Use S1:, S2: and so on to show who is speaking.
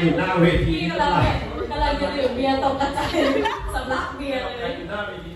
S1: อยู่หน้าเวที
S2: พี่กำลัก็นกำลังจะดื่มเบียร์ตกกระจายสำลักเบียร์เลย
S1: อยู่หน้าเวที